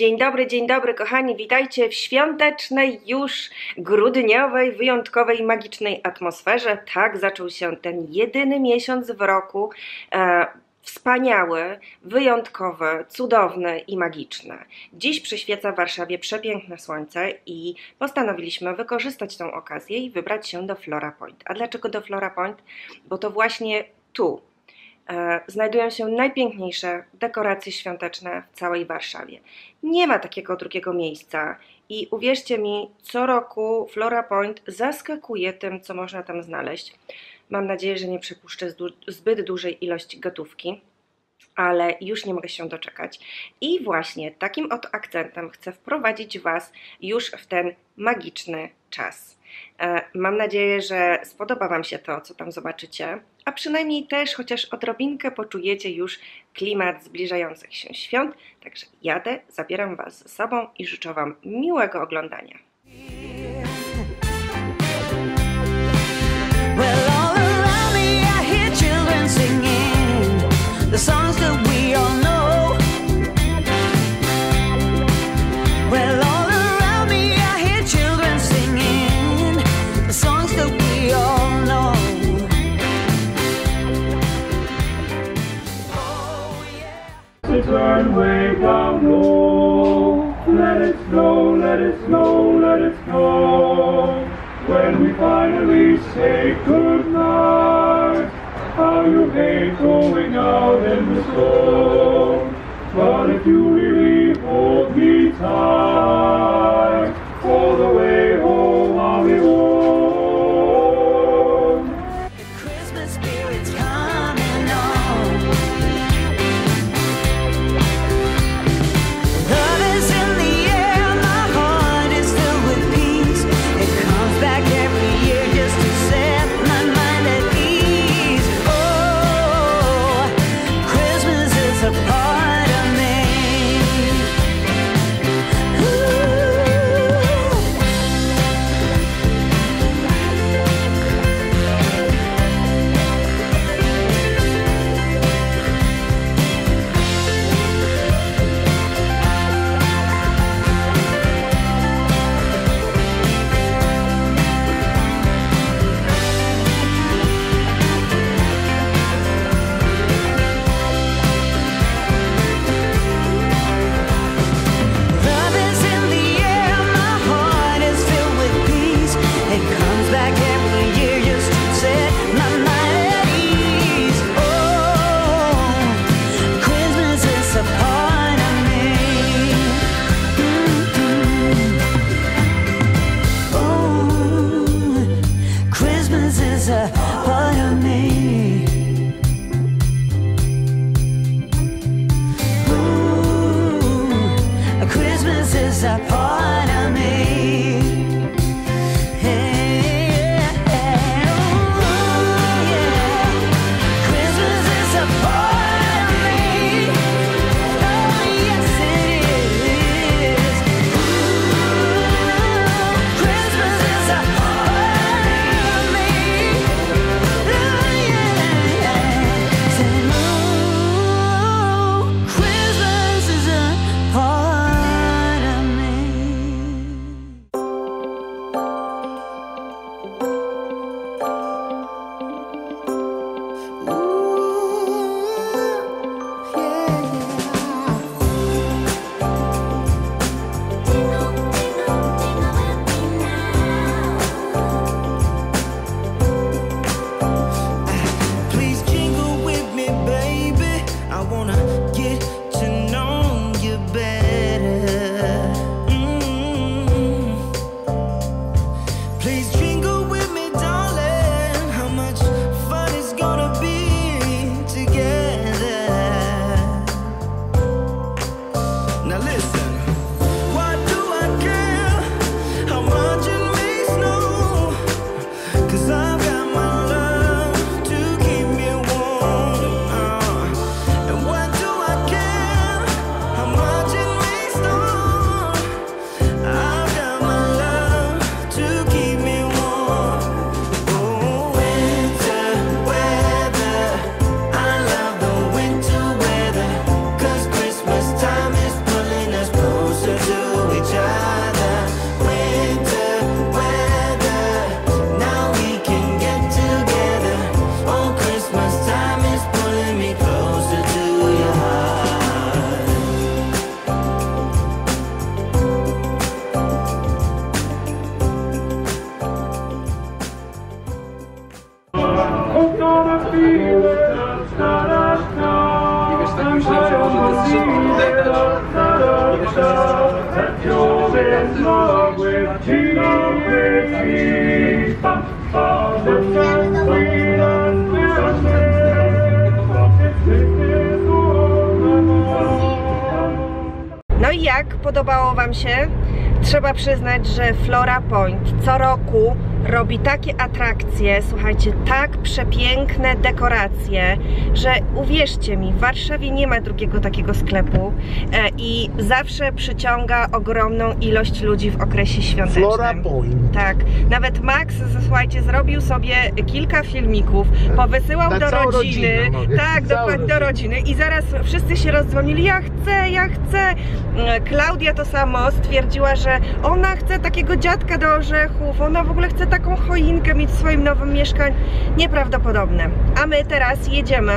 Dzień dobry, dzień dobry, kochani. Witajcie w świątecznej, już grudniowej, wyjątkowej, magicznej atmosferze. Tak zaczął się ten jedyny miesiąc w roku. E, Wspaniały, wyjątkowy, cudowny i magiczny. Dziś przyświeca Warszawie przepiękne słońce i postanowiliśmy wykorzystać tą okazję i wybrać się do Flora Point. A dlaczego do Flora Point? Bo to właśnie tu, znajdują się najpiękniejsze dekoracje świąteczne w całej Warszawie. Nie ma takiego drugiego miejsca i uwierzcie mi, co roku Flora Point zaskakuje tym, co można tam znaleźć. Mam nadzieję, że nie przepuszczę zbyt dużej ilości gotówki, ale już nie mogę się doczekać. I właśnie takim oto akcentem chcę wprowadzić Was już w ten magiczny czas. E, Mam nadzieję, że spodoba Wam się to, co tam zobaczycie, a przynajmniej też chociaż odrobinkę poczujecie już klimat zbliżających się świąt. Także jadę, zabieram Was ze sobą i życzę Wam miłego oglądania. Snow, let it snow. When we finally say goodnight, how you hate going out in the snow. But if you really hold me tight, all the way home I'll be warm. The Christmas spirit's me. Please time No i jak podobało Wam się? Trzeba przyznać, że Flora Point co roku robi takie atrakcje, słuchajcie, tak przepiękne dekoracje, że uwierzcie mi, w Warszawie nie ma drugiego takiego sklepu e, i zawsze przyciąga ogromną ilość ludzi w okresie świątecznym. Flora Point. Tak, nawet Max, słuchajcie, zrobił sobie kilka filmików, powysyłał Na do rodziny. rodzinę. Tak, dokładnie do rodziny. I zaraz wszyscy się rozdzwonili, ja chcę, ja chcę. E, Klaudia to samo stwierdziła, że ona chce takiego dziadka do orzechów, ona w ogóle chce taką choinkę mieć w swoim nowym mieszkaniu. Nieprawdopodobne. A my teraz jedziemy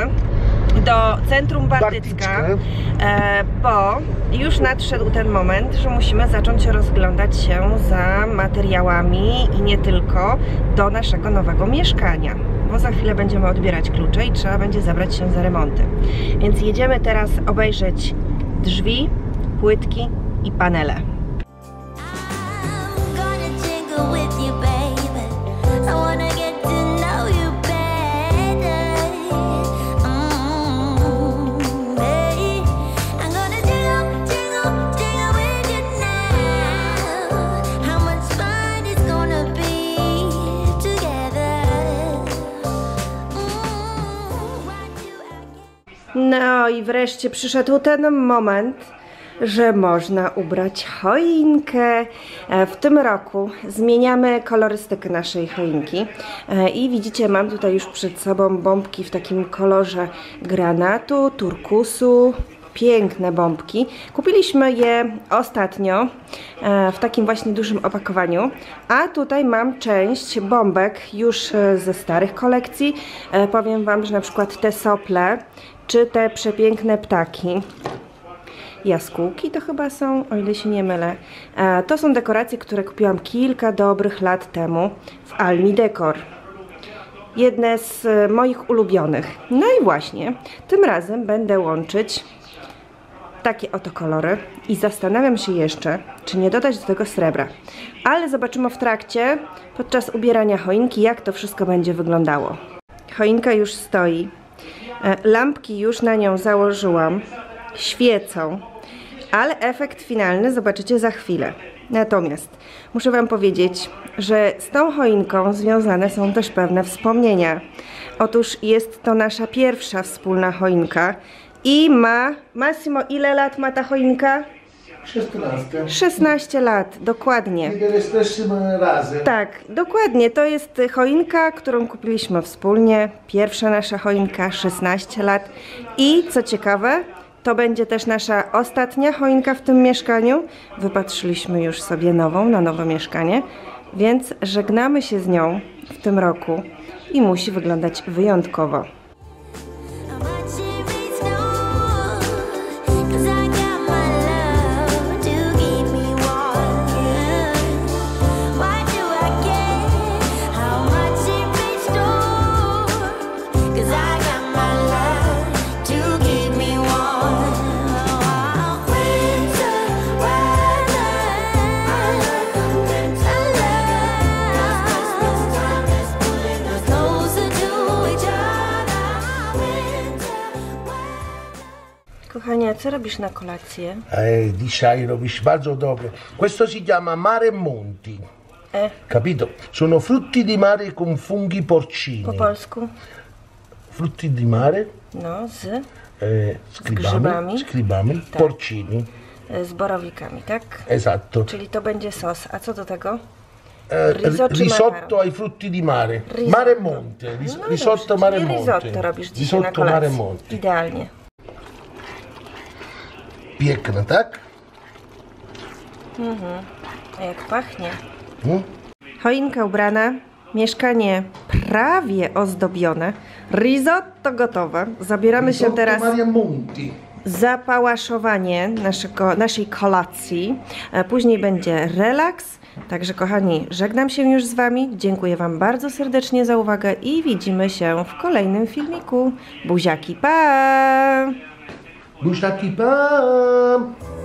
do centrum Bartycka, Bartyczkę. e, bo już nadszedł ten moment, że musimy zacząć rozglądać się za materiałami i nie tylko do naszego nowego mieszkania. Bo za chwilę będziemy odbierać klucze i trzeba będzie zabrać się za remonty. Więc jedziemy teraz obejrzeć drzwi, płytki i panele. No i wreszcie przyszedł ten moment, że można ubrać choinkę. E, W tym roku zmieniamy kolorystykę naszej choinki E, i widzicie, mam tutaj już przed sobą bombki w takim kolorze granatu, turkusu. Piękne bombki. Kupiliśmy je ostatnio e, w takim właśnie dużym opakowaniu, a tutaj mam część bombek już ze starych kolekcji. Powiem Wam, że na przykład te sople, czy te przepiękne ptaki, jaskółki to chyba są, o ile się nie mylę. E, To są dekoracje, które kupiłam kilka dobrych lat temu w Almi Decor. Jedne z moich ulubionych. No i właśnie, tym razem będę łączyć takie oto kolory i zastanawiam się jeszcze, czy nie dodać do tego srebra. Ale zobaczymy w trakcie, podczas ubierania choinki, jak to wszystko będzie wyglądało. Choinka już stoi. E, Lampki już na nią założyłam. Świecą. Ale efekt finalny zobaczycie za chwilę. Natomiast muszę Wam powiedzieć, że z tą choinką związane są też pewne wspomnienia. Otóż jest to nasza pierwsza wspólna choinka i ma. Massimo, ile lat ma ta choinka? 16. 16 lat, dokładnie. Tak, dokładnie. To jest choinka, którą kupiliśmy wspólnie. Pierwsza nasza choinka, 16 lat. I co ciekawe, to będzie też nasza ostatnia choinka w tym mieszkaniu. Wypatrzyliśmy już sobie nową na nowe mieszkanie, więc żegnamy się z nią w tym roku i musi wyglądać wyjątkowo. Co robisz na kolację? Eh, dzisiaj robisz bardzo dobre. Questo si chiama mare monti. E, Capito? Sono frutti di mare con funghi porcini. po polsku? Frutti di mare No, z, eh, scribami, grzybami. scribami Tak. porcini. z borowikami, tak? Esatto. Czyli to będzie sos. A co do tego? Eh, risotto makaron? ai frutti di mare. Risotto. Mare monte. Ris- No risotto mare monte. risotto robisz dzisiaj na Risotto mare monte. Idealnie. Piękne, tak? A jak pachnie? Hmm? Choinka ubrana, mieszkanie prawie ozdobione, risotto gotowe. Zabieramy się Risotto teraz mare monti. za pałaszowanie naszego, naszej kolacji. E, Później będzie relaks. Także kochani, żegnam się już z Wami. Dziękuję Wam bardzo serdecznie za uwagę i widzimy się w kolejnym filmiku. Buziaki, pa! Busta aqui, pam!